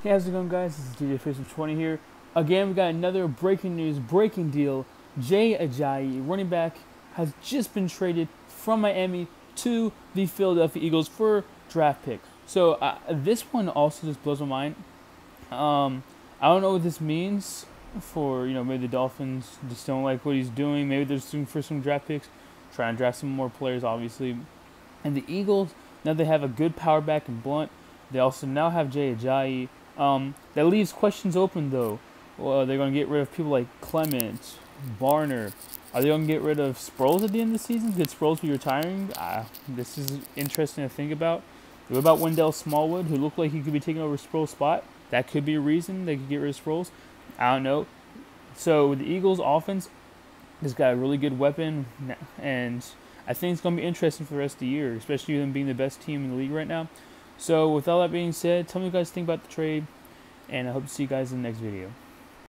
Hey, how's it going, guys? This is DJ Faceplant 20 here. Again, we got another breaking news, breaking deal. Jay Ajayi, running back, has just been traded from Miami to the Philadelphia Eagles for draft pick. So uh, this one also just blows my mind. Um, I don't know what this means for you know maybe the Dolphins just don't like what he's doing. Maybe they're just looking for some draft picks, trying to draft some more players, obviously. And the Eagles now they have a good power back and Blount. They also now have Jay Ajayi. Um, that leaves questions open though. Well, they're going to get rid of people like Clement, Barner. Are they going to get rid of Sproles at the end of the season? Could Sproles be retiring? Uh, this is interesting to think about. What about Wendell Smallwood, who looked like he could be taking over Sproles' spot? That could be a reason they could get rid of Sproles. I don't know. So the Eagles' offense has got a really good weapon, and I think it's going to be interesting for the rest of the year, especially them being the best team in the league right now. So with all that being said, tell me what you guys think about the trade, and I hope to see you guys in the next video.